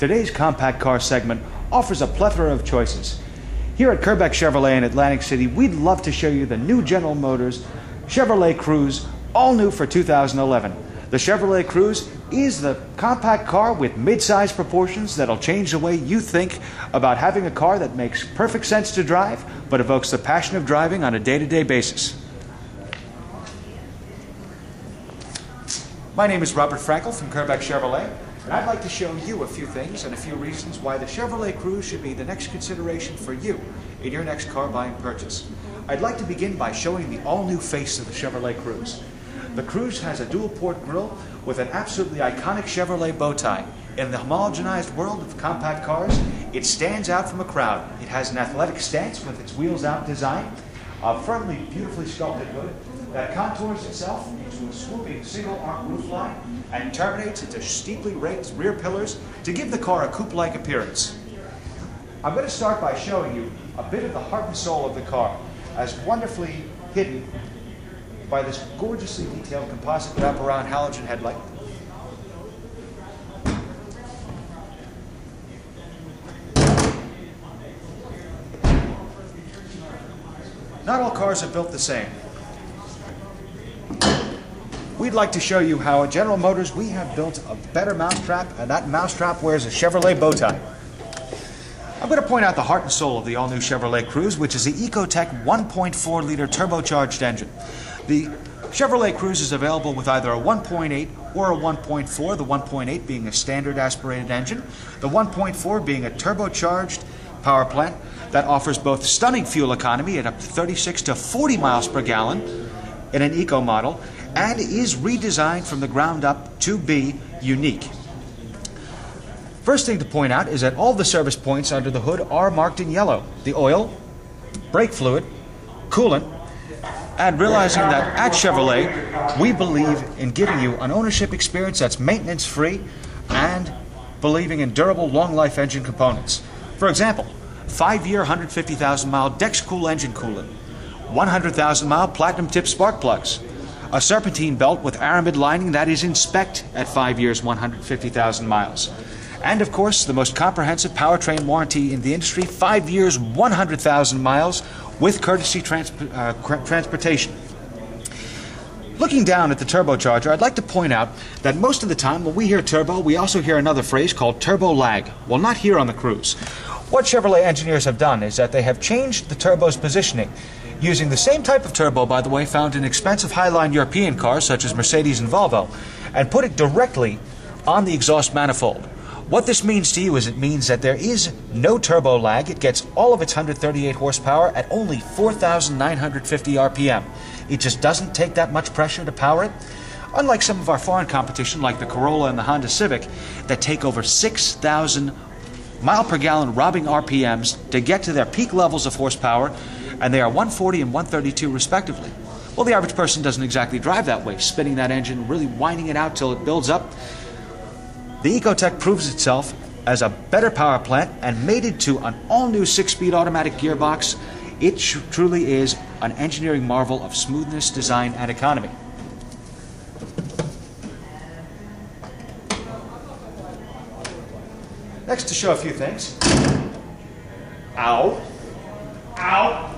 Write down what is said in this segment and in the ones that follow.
today's compact car segment offers a plethora of choices. Here at Kerbeck Chevrolet in Atlantic City, we'd love to show you the new General Motors Chevrolet Cruze, all new for 2011. The Chevrolet Cruze is the compact car with mid-size proportions that'll change the way you think about having a car that makes perfect sense to drive, but evokes the passion of driving on a day-to-day basis. My name is Robert Frankel from Kerbeck Chevrolet, and I'd like to show you a few things and a few reasons why the Chevrolet Cruze should be the next consideration for you in your next car buying purchase. I'd like to begin by showing the all-new face of the Chevrolet Cruze. The Cruze has a dual-port grille with an absolutely iconic Chevrolet bow tie. In the homogenized world of compact cars, it stands out from a crowd. It has an athletic stance with its wheels-out design, a firmly, beautifully sculpted hood, that contours itself into a swooping single arc roofline and terminates into steeply raked rear pillars to give the car a coupe-like appearance. I'm going to start by showing you a bit of the heart and soul of the car, as wonderfully hidden by this gorgeously detailed composite wraparound halogen headlight. Not all cars are built the same. We'd like to show you how at General Motors we have built a better mousetrap, and that mousetrap wears a Chevrolet bow tie. I'm going to point out the heart and soul of the all-new Chevrolet Cruze, which is the Ecotec 1.4-liter turbocharged engine. The Chevrolet Cruze is available with either a 1.8 or a 1.4, the 1.8 being a standard aspirated engine, the 1.4 being a turbocharged power plant that offers both stunning fuel economy at up to 36 to 40 miles per gallon in an eco model and is redesigned from the ground up to be unique. First thing to point out is that all the service points under the hood are marked in yellow. The oil, brake fluid, coolant, and realizing that at Chevrolet, we believe in giving you an ownership experience that's maintenance free and believing in durable, long life engine components. For example, five year, 150,000 mile Dexcool engine coolant, 100,000 mile platinum tip spark plugs, a serpentine belt with aramid lining that is in spec at 5 years 150,000 miles. And of course, the most comprehensive powertrain warranty in the industry 5 years 100,000 miles with courtesy uh, transportation. Looking down at the turbocharger, I'd like to point out that most of the time when we hear turbo, we also hear another phrase called turbo lag. Well, not here on the Cruze. What Chevrolet engineers have done is that they have changed the turbo's positioning using the same type of turbo, by the way, found in expensive highline European cars such as Mercedes and Volvo, and put it directly on the exhaust manifold. What this means to you is it means that there is no turbo lag. It gets all of its 138 horsepower at only 4,950 RPM. It just doesn't take that much pressure to power it. Unlike some of our foreign competition, like the Corolla and the Honda Civic, that take over 6,000 mile per gallon robbing RPMs to get to their peak levels of horsepower and they are 140 and 132 respectively. Well, the average person doesn't exactly drive that way, spinning that engine, really winding it out till it builds up. The Ecotec proves itself as a better power plant and mated to an all-new six-speed automatic gearbox. It truly is an engineering marvel of smoothness, design, and economy. Next to show a few things. Ow. Ow.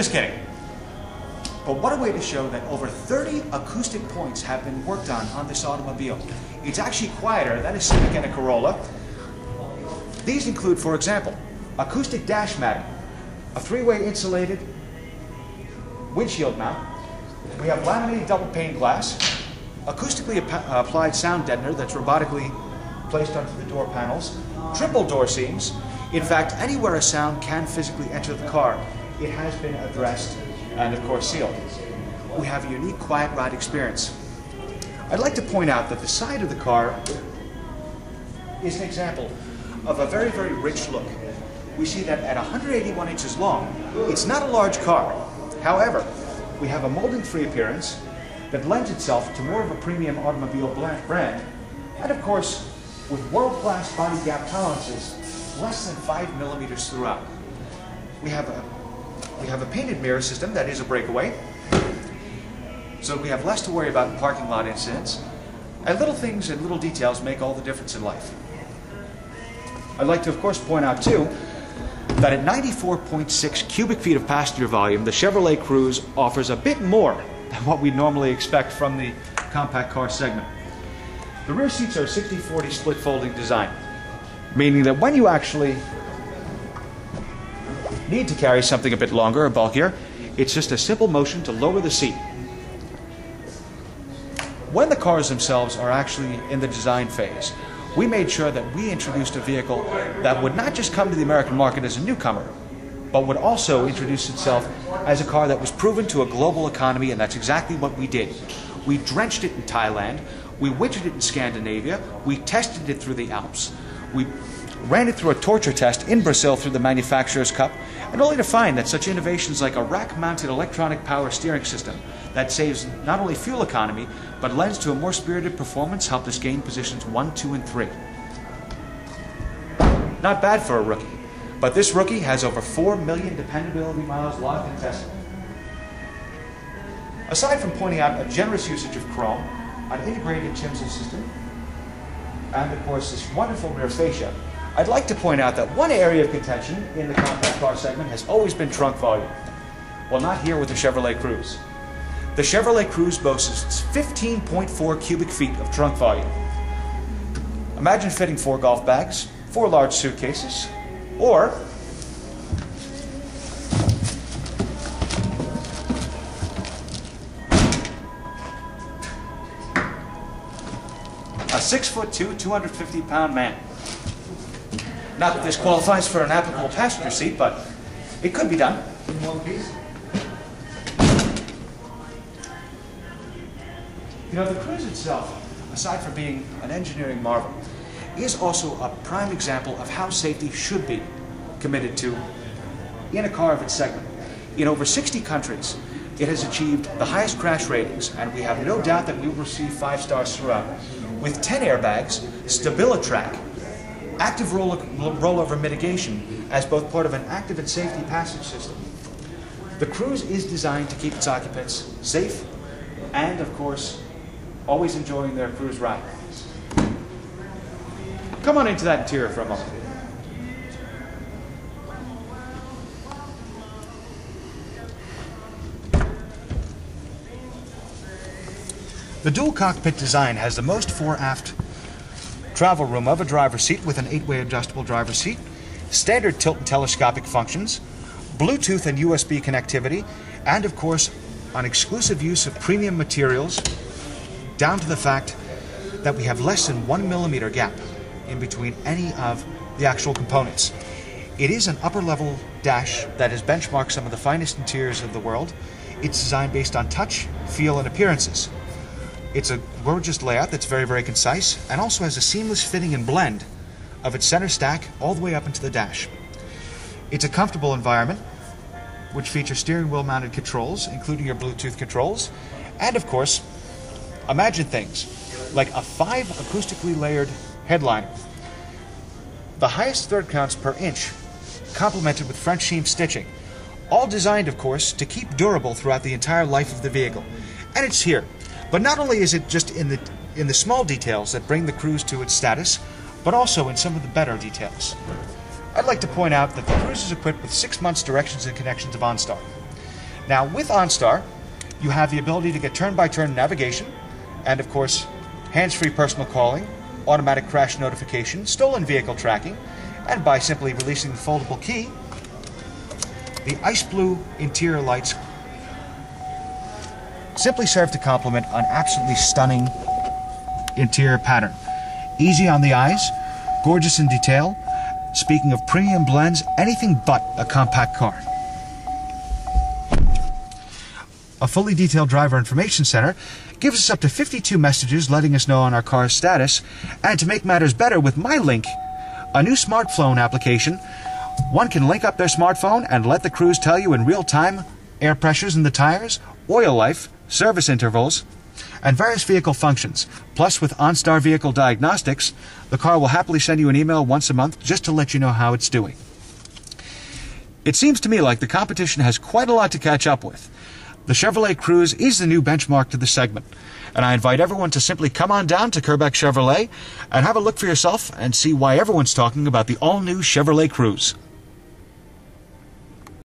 Just kidding. But what a way to show that over 30 acoustic points have been worked on on this automobile. It's actually quieter than a Civic and a Corolla. These include, for example, acoustic dash matting, a three-way insulated windshield mount. We have laminated double pane glass, acoustically applied sound deadener that's robotically placed onto the door panels, triple door seams. In fact, anywhere a sound can physically enter the car, it has been addressed and, of course, sealed. We have a unique quiet ride experience. I'd like to point out that the side of the car is an example of a very, very rich look. We see that at 181 inches long, it's not a large car. However, we have a molding-free appearance, that lends itself to more of a premium automobile brand, and of course, with world-class body gap tolerances, less than five millimeters throughout. We have a we have a painted mirror system that is a breakaway. So we have less to worry about in parking lot incidents. And little things and little details make all the difference in life. I'd like to, of course, point out, too, that at 94.6 cubic feet of passenger volume, the Chevrolet Cruze offers a bit more than what we normally expect from the compact car segment. The rear seats are 60-40 split folding design, meaning that when you actually need to carry something a bit longer or bulkier, it's just a simple motion to lower the seat. When the cars themselves are actually in the design phase, we made sure that we introduced a vehicle that would not just come to the American market as a newcomer, but would also introduce itself as a car that was proven to a global economy, and that's exactly what we did. We drenched it in Thailand, we widgeted it in Scandinavia, we tested it through the Alps, we ran it through a torture test in Brazil through the Manufacturers Cup, and only to find that such innovations like a rack mounted electronic power steering system that saves not only fuel economy, but lends to a more spirited performance helped us gain positions 1, 2, and 3. Not bad for a rookie, but this rookie has over 4 million dependability miles logged and tested. Aside from pointing out a generous usage of chrome, an integrated Timsel system, and of course this wonderful rear fascia, I'd like to point out that one area of contention in the compact car segment has always been trunk volume. Well, not here with the Chevrolet Cruze. The Chevrolet Cruze boasts 15.4 cubic feet of trunk volume. Imagine fitting four golf bags, four large suitcases, or a six foot two, 250 pound man. Not that this qualifies for an applicable passenger seat, but it could be done in one piece. You know, the Cruze itself, aside from being an engineering marvel, is also a prime example of how safety should be committed to in a car of its segment. In over 60 countries, it has achieved the highest crash ratings, and we have no doubt that we will receive five stars throughout. With 10 airbags, StabiliTrak, active rollover mitigation as both part of an active and safety passage system. The Cruze is designed to keep its occupants safe and, of course, always enjoying their Cruze ride. Come on into that interior for a moment. The dual cockpit design has the most fore-aft travel room of a driver's seat with an eight-way adjustable driver's seat, standard tilt and telescopic functions, Bluetooth and USB connectivity, and of course, an exclusive use of premium materials down to the fact that we have less than one millimeter gap in between any of the actual components. It is an upper level dash that has benchmarked some of the finest interiors of the world. It's designed based on touch, feel, and appearances. It's a gorgeous layout that's very, very concise and also has a seamless fitting and blend of its center stack all the way up into the dash. It's a comfortable environment which features steering wheel mounted controls, including your Bluetooth controls, and of course, imagine things like a five acoustically layered headliner, the highest third counts per inch, complemented with French seam stitching, all designed, of course, to keep durable throughout the entire life of the vehicle. And it's here. But not only is it just in the in the small details that bring the Cruze to its status, but also in some of the better details. I'd like to point out that the Cruze is equipped with six months directions and connections of OnStar. Now, with OnStar, you have the ability to get turn-by-turn navigation, and of course, hands-free personal calling, automatic crash notification, stolen vehicle tracking, and by simply releasing the foldable key, the ice blue interior lights simply serve to complement an absolutely stunning interior pattern. Easy on the eyes, gorgeous in detail. Speaking of premium blends, anything but a compact car. A fully detailed driver information center gives us up to 52 messages letting us know on our car's status, and to make matters better with MyLink, a new smartphone application, one can link up their smartphone and let the Cruze tell you in real time air pressures in the tires, oil life, service intervals, and various vehicle functions. Plus, with OnStar Vehicle Diagnostics, the car will happily send you an email once a month just to let you know how it's doing. It seems to me like the competition has quite a lot to catch up with. The Chevrolet Cruze is the new benchmark to the segment, and I invite everyone to simply come on down to Kerbeck Chevrolet and have a look for yourself and see why everyone's talking about the all new Chevrolet Cruze.